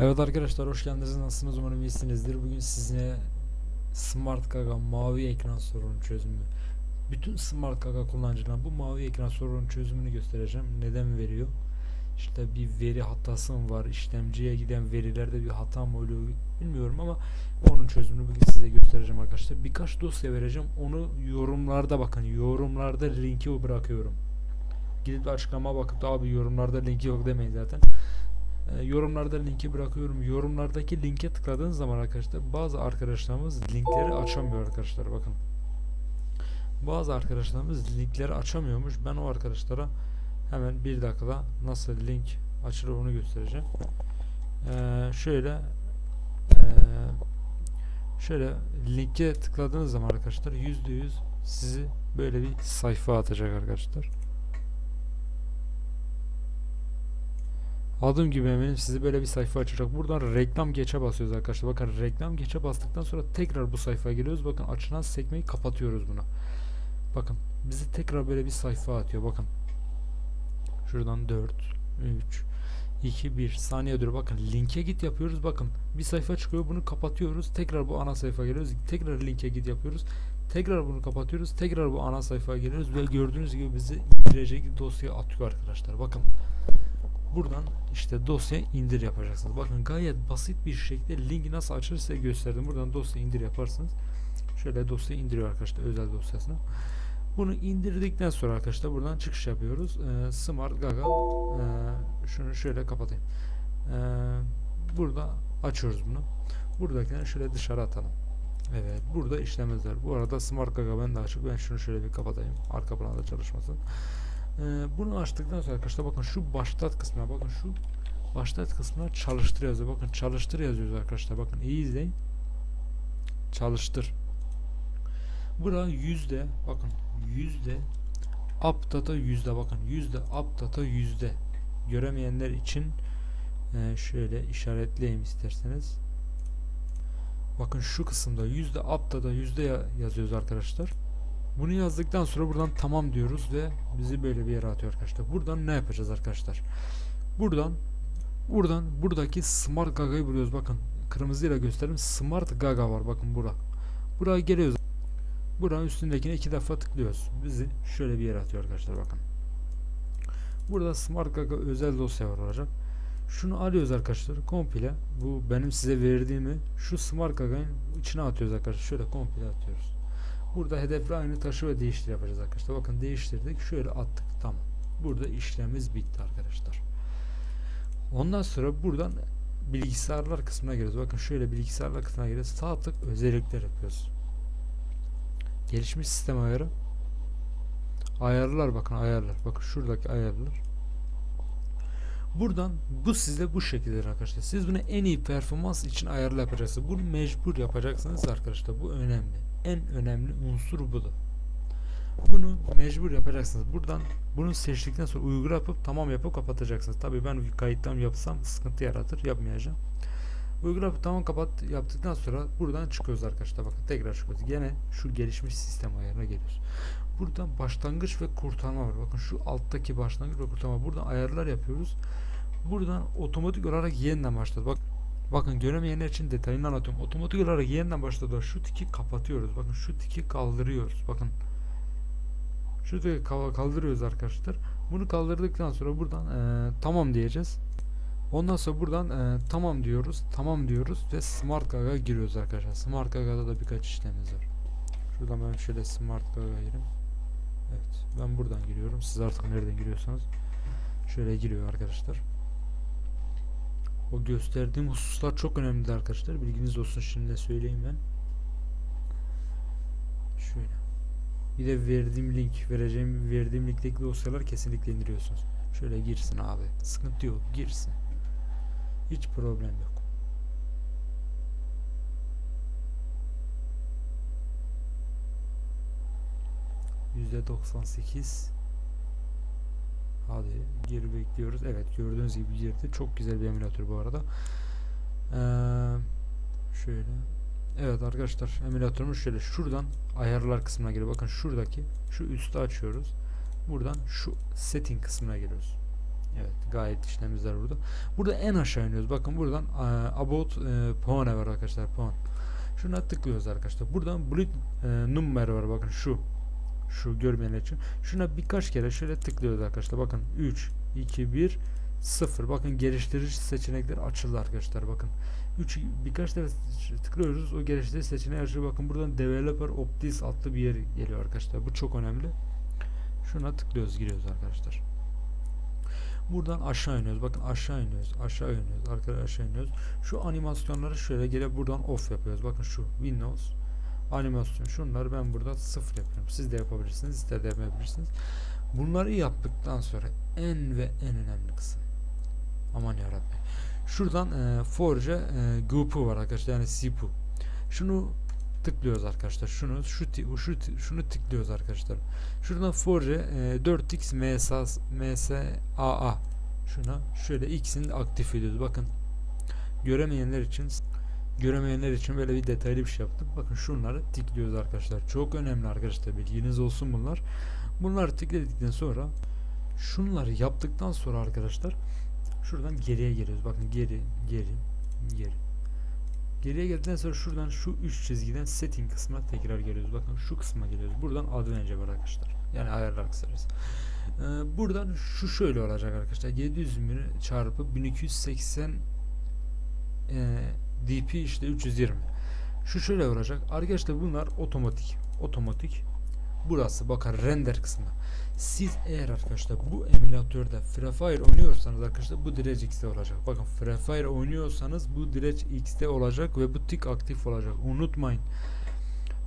Evet arkadaşlar hoş geldiniz. Nasılsınız? Umarım iyisinizdir. Bugün size Smart Gaga mavi ekran sorunu çözümü. Bütün Smart Gaga kullanıcılarına bu mavi ekran sorunu çözümünü göstereceğim. Neden veriyor? İşte bir veri hatası mı var? İşlemciye giden verilerde bir hata mı oluyor? Bilmiyorum ama onun çözümünü bugün size göstereceğim arkadaşlar. Birkaç dosya vereceğim. Onu yorumlarda bakın. Yorumlarda linki bırakıyorum. Gidip açıklama bakıp da abi yorumlarda linki yok demeyin zaten. E, yorumlarda linki bırakıyorum. Yorumlardaki linke tıkladığınız zaman arkadaşlar bazı arkadaşlarımız linkleri açamıyor arkadaşlar bakın. Bazı arkadaşlarımız linkleri açamıyormuş. Ben o arkadaşlara hemen bir dakikada nasıl link açılır onu göstereceğim. Ee, şöyle ee, şöyle linke tıkladığınız zaman arkadaşlar %100 sizi böyle bir sayfa atacak arkadaşlar. Adım gibi eminim sizi böyle bir sayfa açacak. Buradan reklam geçe basıyoruz arkadaşlar. Bakın reklam geçe bastıktan sonra tekrar bu sayfaya giriyoruz. Bakın açılan sekmeyi kapatıyoruz buna. Bakın bizi tekrar böyle bir sayfa atıyor. Bakın. Şuradan 4 3 2 1 saniye dur. Bakın linke git yapıyoruz. Bakın bir sayfa çıkıyor. Bunu kapatıyoruz. Tekrar bu ana sayfa geliyoruz. Tekrar linke git yapıyoruz. Tekrar bunu kapatıyoruz. Tekrar bu ana sayfaya geliyoruz ve gördüğünüz gibi bizi indirecek dosyaya atıyor arkadaşlar. Bakın buradan işte dosya indir yapacaksınız. Bakın gayet basit bir şekilde linki nasıl açılır size gösterdim. Buradan dosya indir yaparsınız. Şöyle dosya indiriyor arkadaşlar özel dosyasını. Bunu indirdikten sonra arkadaşlar buradan çıkış yapıyoruz. Ee, Smart Gaga ee, şunu şöyle kapatayım. Ee, burada açıyoruz bunu. Buradakileri şöyle dışarı atalım. Evet burada işlemezler. Bu arada Smart Gaga ben de açık. Ben şunu şöyle bir kapatayım. Arka planda çalışmasın. Ee, bunu açtıktan sonra arkadaşlar bakın şu başlat kısmına bakın şu başlat kısmına çalıştır yazıyor. Bakın çalıştır yazıyoruz arkadaşlar. Bakın iyi izleyin. Çalıştır. Bura yüzde bakın yüzde updata yüzde bakın yüzde updata yüzde göremeyenler için e, şöyle işaretleyeyim isterseniz. Bakın şu kısımda yüzde updata yüzde yazıyoruz arkadaşlar. Bunu yazdıktan sonra buradan tamam diyoruz ve bizi böyle bir yere atıyor arkadaşlar. Buradan ne yapacağız arkadaşlar? Buradan buradan buradaki Smart Gaga'yı buluyoruz. Bakın kırmızıyla göstereyim. Smart Gaga var. Bakın bura. Buraya geliyoruz. Buranın üstündekine iki defa tıklıyoruz. Bizi şöyle bir yere atıyor arkadaşlar bakın. Burada Smart Gaga özel dosya var olacak. Şunu alıyoruz arkadaşlar komple. Bu benim size verdiğimi şu Smart Gaga'nın içine atıyoruz arkadaşlar. Şöyle komple atıyoruz. Burada hedefle aynı taşı ve değiştir yapacağız arkadaşlar. Bakın değiştirdik. Şöyle attık. Tamam. Burada işlemimiz bitti arkadaşlar. Ondan sonra buradan bilgisayarlar kısmına giriyoruz. Bakın şöyle bilgisayarlar kısmına giriyoruz. Sağ tık özellikler yapıyoruz. Gelişmiş sistem ayarı. Ayarlar bakın ayarlar. Bakın şuradaki ayarlar. Buradan bu sizde bu şekilde arkadaşlar. Siz bunu en iyi performans için ayarlı yapacaksınız. Bunu mecbur yapacaksınız arkadaşlar. Bu önemli. En önemli unsur bu da. Bunu mecbur yapacaksınız. Buradan bunu seçtikten sonra uygula yapıp tamam yapıp kapatacaksınız. Tabii ben kayıttan yapsam sıkıntı yaratır. Yapmayacağım. Uygula yapıp tamam kapat yaptıktan sonra buradan çıkıyoruz arkadaşlar. Bakın tekrar çıkıyoruz. Gene şu gelişmiş sistem ayarına geliyoruz. Buradan başlangıç ve kurtarma var. Bakın şu alttaki başlangıç ve kurtarma. Buradan ayarlar yapıyoruz. Buradan otomatik olarak yeniden başladı. Bak Bakın göremeyenler için detayını anlatıyorum. Otomatik olarak yeniden başladı. Şu tiki kapatıyoruz. Bakın şu tiki kaldırıyoruz. Bakın şu tiki kaldırıyoruz arkadaşlar. Bunu kaldırdıktan sonra buradan e, tamam diyeceğiz. Ondan sonra buradan e, tamam diyoruz. Tamam diyoruz ve Smart Gaga giriyoruz arkadaşlar. Smart Gaga'da da birkaç işlemimiz var. Şuradan ben şöyle Smart Gaga gireyim. Evet. Ben buradan giriyorum. Siz artık nereden giriyorsanız şöyle giriyor arkadaşlar. O gösterdiğim hususlar çok önemli arkadaşlar. Bilginiz olsun şimdi söyleyeyim ben. Şöyle. Bir de verdiğim link, vereceğim verdiğim linkteki dosyalar kesinlikle indiriyorsunuz. Şöyle girsin abi. Sıkıntı yok. Girsin. Hiç problem yok. Yüzde 98 Hadi geri bekliyoruz. Evet gördüğünüz gibi girdi. Çok güzel bir emülatör bu arada. Ee, şöyle. Evet arkadaşlar emülatörümüz şöyle. Şuradan ayarlar kısmına geliyor. Bakın şuradaki şu üstü açıyoruz. Buradan şu setting kısmına geliyoruz. Evet gayet işlemimiz var burada. Burada en aşağı iniyoruz. Bakın buradan e, about e, puanı var arkadaşlar puan. Şuna tıklıyoruz arkadaşlar. Buradan bullet e, number var bakın şu. Şu görmeyenler için. Şuna birkaç kere şöyle tıklıyoruz arkadaşlar. Bakın 3, 2, 1, 0. Bakın geliştirici seçenekler açıldı arkadaşlar. Bakın 3 birkaç defa tıklıyoruz. O geliştirici seçeneği açılıyor. Bakın buradan developer optis adlı bir yer geliyor arkadaşlar. Bu çok önemli. Şuna tıklıyoruz giriyoruz arkadaşlar. Buradan aşağı iniyoruz. Bakın aşağı iniyoruz. Aşağı iniyoruz. Arkadaşlar aşağı iniyoruz. Şu animasyonları şöyle gelip buradan off yapıyoruz. Bakın şu Windows animasyon. Şunları ben burada sıfır yapıyorum. Siz de yapabilirsiniz. ister de yapabilirsiniz. Bunları yaptıktan sonra en ve en önemli kısım. Aman yarabbim. Şuradan e, Forge e, GUP'u var arkadaşlar. Yani SIPU. Şunu tıklıyoruz arkadaşlar. Şunu şu şu şunu tıklıyoruz arkadaşlar. Şuradan Forge e, 4x MSA MSAA şuna şöyle x'ini aktif ediyoruz. Bakın göremeyenler için göremeyenler için böyle bir detaylı bir şey yaptım. Bakın şunları tıklıyoruz arkadaşlar. Çok önemli arkadaşlar. Bilginiz olsun bunlar. Bunları tıkladıktan sonra şunları yaptıktan sonra arkadaşlar şuradan geriye geliyoruz. Bakın geri, geri, geri. Geriye geldikten sonra şuradan şu üç çizgiden setting kısmına tekrar geliyoruz. Bakın şu kısma geliyoruz. Buradan advance var arkadaşlar. Yani ayarlar kısarız. Ee, buradan şu şöyle olacak arkadaşlar. 700 bin çarpı 1280 e, DP işte 320. Şu şöyle olacak. Arkadaşlar bunlar otomatik. Otomatik. Burası bakın render kısmı. Siz eğer arkadaşlar bu emülatörde Free Fire oynuyorsanız arkadaşlar bu direct X'te olacak. Bakın Free Fire oynuyorsanız bu direct X'te olacak ve bu tik aktif olacak. Unutmayın.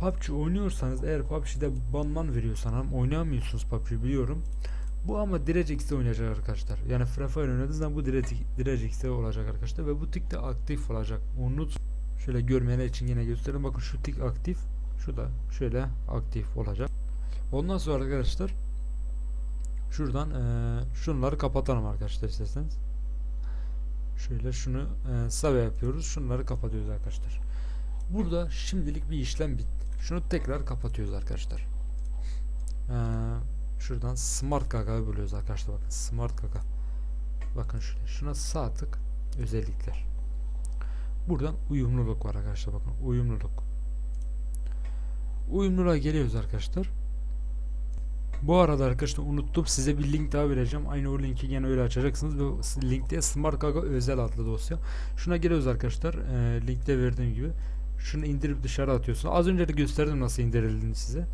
PUBG oynuyorsanız eğer PUBG'de banman veriyor sanırım oynayamıyorsunuz PUBG biliyorum. Bu ama direct X'te oynayacak arkadaşlar. Yani Free Fire oynadığınız zaman bu direct, direct X'te olacak arkadaşlar ve bu tik de aktif olacak. Unut. Şöyle görmeyenler için yine göstereyim. Bakın şu tik aktif. Şu da şöyle aktif olacak. Ondan sonra arkadaşlar şuradan e, şunları kapatalım arkadaşlar isterseniz. Şöyle şunu e, save yapıyoruz. Şunları kapatıyoruz arkadaşlar. Burada şimdilik bir işlem bitti. Şunu tekrar kapatıyoruz arkadaşlar. E, şuradan Smart Gaga'yı buluyoruz arkadaşlar. Bakın Smart Gaga. Bakın şöyle. Şuna sağ tık özellikler. Buradan uyumluluk var arkadaşlar. Bakın uyumluluk. Uyumluluğa geliyoruz arkadaşlar. Bu arada arkadaşlar unuttum size bir link daha vereceğim. Aynı o linki yine öyle açacaksınız. Bu linkte Smart Gaga özel adlı dosya. Şuna geliyoruz arkadaşlar. E, linkte verdiğim gibi. Şunu indirip dışarı atıyorsun. Az önce de gösterdim nasıl indirildiğini size.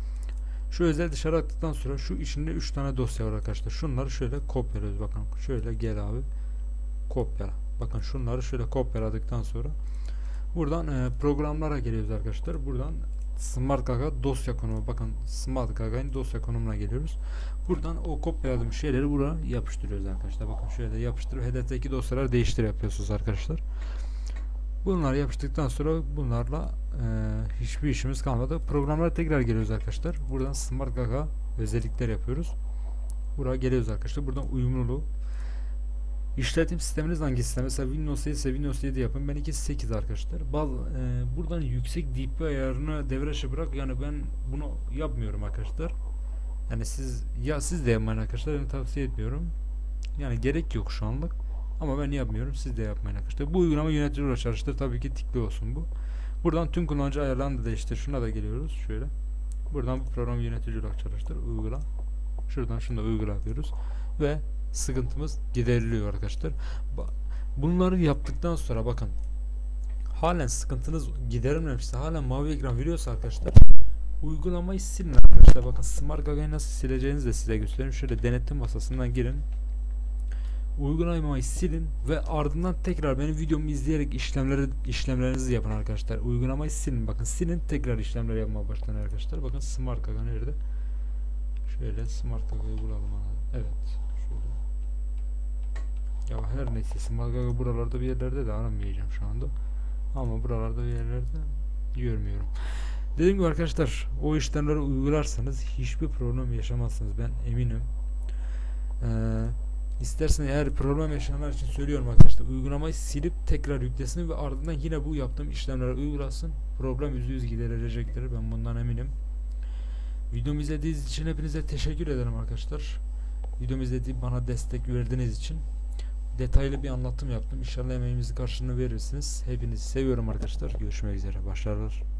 Şu özel dışarı attıktan sonra şu içinde 3 tane dosya var arkadaşlar. Şunları şöyle kopyalıyoruz. Bakın şöyle gel abi. Kopyala. Bakın şunları şöyle kopyaladıktan sonra buradan e, programlara geliyoruz arkadaşlar. Buradan Smart Gaga dosya konumu. Bakın Smart Gaga'nın dosya konumuna geliyoruz. Buradan o kopyaladığım şeyleri buraya yapıştırıyoruz arkadaşlar. Bakın şöyle yapıştırıp hedefteki dosyaları değiştir yapıyorsunuz arkadaşlar. Bunları yapıştıktan sonra bunlarla e, hiçbir işimiz kalmadı. Programlara tekrar geliyoruz arkadaşlar. Buradan Smart Gaga özellikler yapıyoruz. Buraya geliyoruz arkadaşlar. Buradan uyumluluğu İşletim sisteminiz hangi sistem? Mesela Windows 7 ise Windows 7 yapın. Ben 8 arkadaşlar. Baz, e, buradan yüksek DP ayarını devre dışı bırak. Yani ben bunu yapmıyorum arkadaşlar. Yani siz ya siz de yapmayın arkadaşlar. Yani tavsiye etmiyorum. Yani gerek yok şu anlık. Ama ben yapmıyorum. Siz de yapmayın arkadaşlar. Bu uygulama yönetici çalıştır. Tabii ki tikli olsun bu. Buradan tüm kullanıcı ayarlarını da değiştir. Şuna da geliyoruz. Şöyle. Buradan bu program yönetici olarak çalıştır. Uygula. Şuradan şunu da uygula yapıyoruz. Ve sıkıntımız gideriliyor arkadaşlar. Bunları yaptıktan sonra bakın halen sıkıntınız giderilmemişse halen mavi ekran veriyorsa arkadaşlar uygulamayı silin arkadaşlar. Bakın Smart Gaga'yı nasıl sileceğinizi de size göstereyim. Şöyle denetim masasından girin. Uygulamayı silin ve ardından tekrar benim videomu izleyerek işlemleri işlemlerinizi yapın arkadaşlar. Uygulamayı silin. Bakın silin tekrar işlemler yapmaya başlayın arkadaşlar. Bakın Smart Gaga nerede? Şöyle Smart Gaga'yı bulalım. Evet. Ya her neyse Smart Gaga buralarda bir yerlerde de aramayacağım şu anda. Ama buralarda bir yerlerde görmüyorum. Dediğim gibi arkadaşlar o işlemleri uygularsanız hiçbir problem yaşamazsınız ben eminim. Ee, isterseniz eğer problem yaşayanlar için söylüyorum arkadaşlar uygulamayı silip tekrar yüklesin ve ardından yine bu yaptığım işlemleri uygulasın. Problem %100 giderilecektir ben bundan eminim. Videomu izlediğiniz için hepinize teşekkür ederim arkadaşlar. Videomu izlediği bana destek verdiğiniz için detaylı bir anlatım yaptım. İnşallah emeğimizin karşılığını verirsiniz. Hepinizi seviyorum arkadaşlar. Görüşmek üzere. Başarılar.